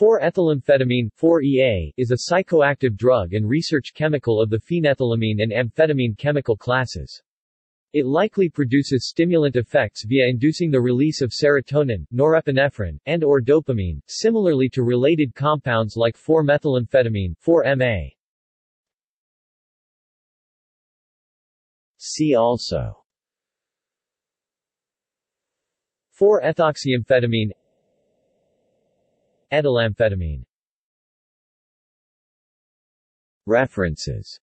4-ethylamphetamine 4-EA, is a psychoactive drug and research chemical of the phenethylamine and amphetamine chemical classes. It likely produces stimulant effects via inducing the release of serotonin, norepinephrine, and or dopamine, similarly to related compounds like 4-methylamphetamine 4-MA. See also 4-ethoxyamphetamine Ethylamphetamine References